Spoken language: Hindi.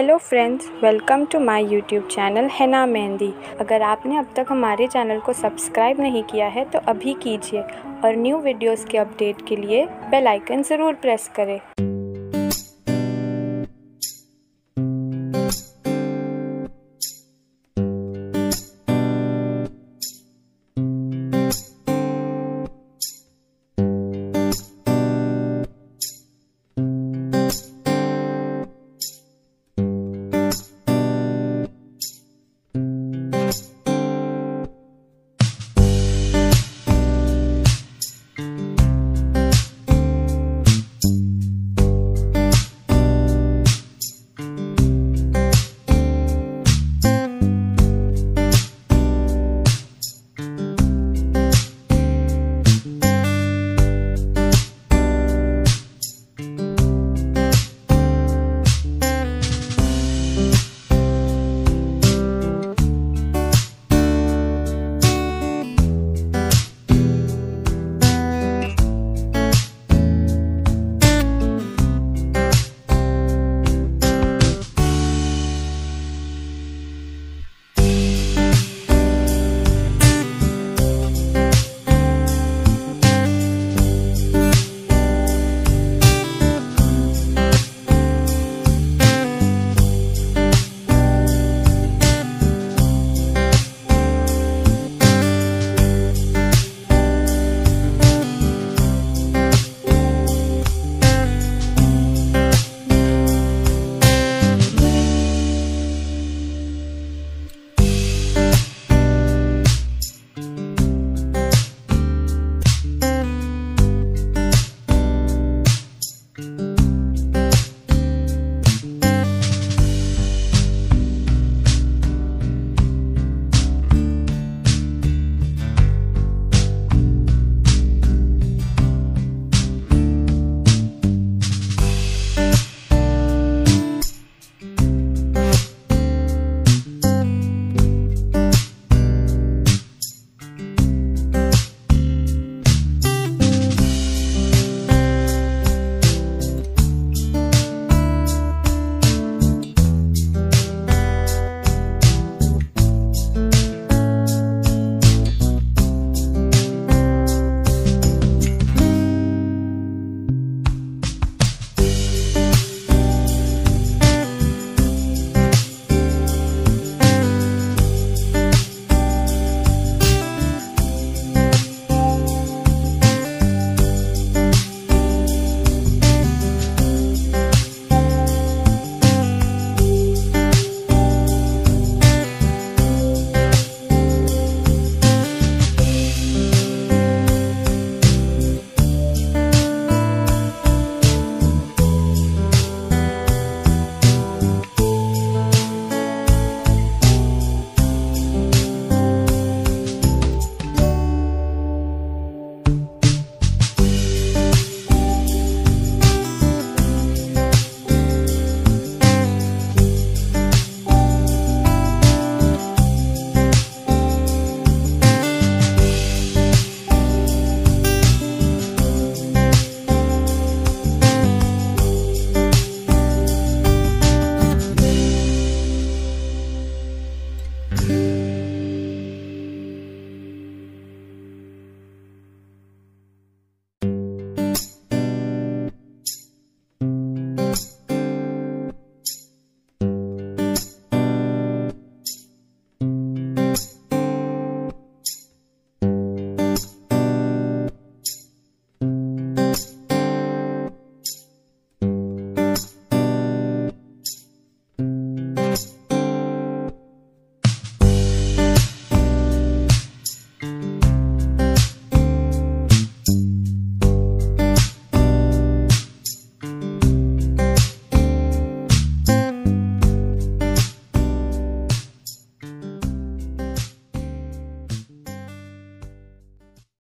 Hello friends, welcome to my YouTube channel Hina mehndi. अगर आपने अब तक हमारे चैनल को सब्सक्राइब नहीं किया है तो अभी कीजिए और न्यू वीडियोस के अपडेट के लिए बेल आइकन ज़रूर प्रेस करें।